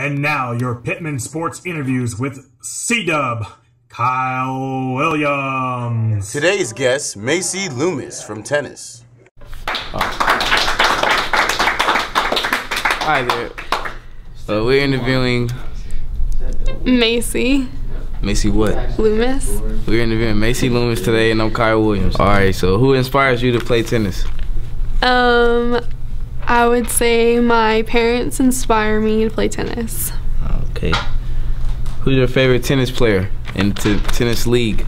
And now your Pitman Sports interviews with C Dub, Kyle Williams. Today's guest, Macy Loomis from tennis. Hi there. So we're interviewing Macy Macy what? Loomis. We're interviewing Macy Loomis today, and I'm Kyle Williams. All right. So who inspires you to play tennis? Um, I would say my parents inspire me to play tennis. Okay. Who's your favorite tennis player in the tennis league?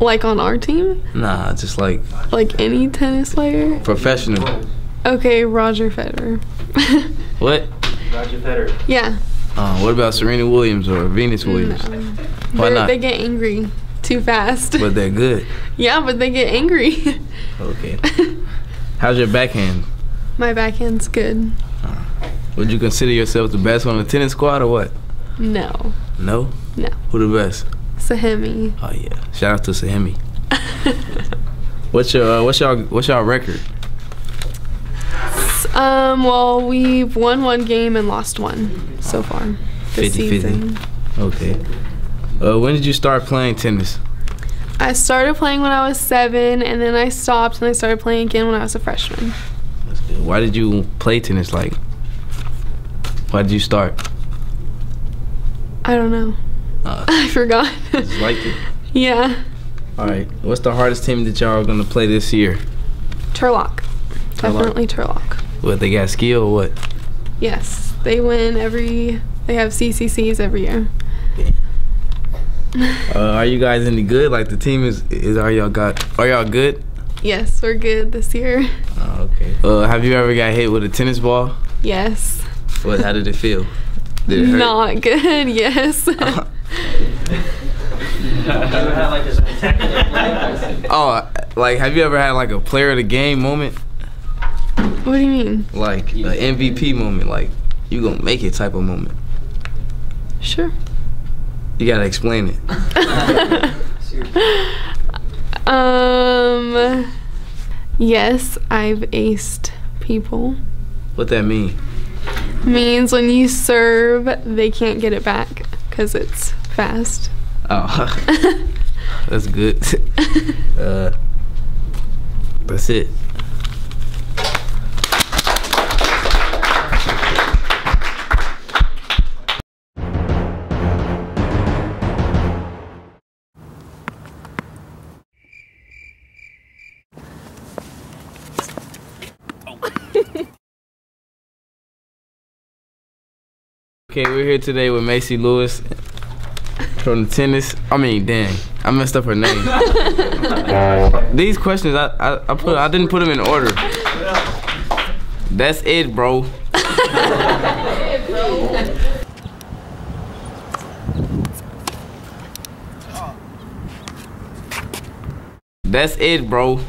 Like on our team? Nah, just like Like any tennis player? professional. Okay, Roger Federer. What? Roger Federer. yeah. Uh, what about Serena Williams or Venus Williams? No. Why They're- not? They get angry too fast. But they're good. yeah, but they get angry. Okay. How's your backhand? my backhand's good. Would you consider yourself the best on the tennis squad or what? No. No. No. Who the best? Sahemi. Oh yeah. Shout out to Sahemi. what's your uh, what's your what's your record? Um, well, we've won one game and lost one so far this 50-50. season. Okay. Uh, when did you start playing tennis? I started playing when I was seven, and then I stopped, and I started playing again when I was a freshman. That's good. Why did you play tennis? Like, why did you start? I don't know. Uh, I forgot. just liked it. yeah, All right. What's the hardest team that y'all are gonna play this year? Turlock. Definitely Turlock. What they got skill or what? Yes, they win every. They have CCCs every year. Uh, are you guys any good? Like the team is is are y'all got are y'all good? Yes, we're good this year. Oh, okay. Uh, have you ever got hit with a tennis ball? Yes. What? How did it feel? Did it hurt? Not good. Yes. Oh, like have you ever had like a player of the game moment? what do you mean? Like an MVP moment? Like you gonna make it type of moment? Sure. You gotta explain it. Um. Yes, I've aced people. What that mean? Means when you serve, they can't get it back because it's fast. Oh, that's good. uh, that's it. Okay, we're here today with Macy Lewis from the tennis. I mean, dang, I messed up her name. These questions, I, I, I put, I didn't put them in order. That's it, bro. That's it, bro.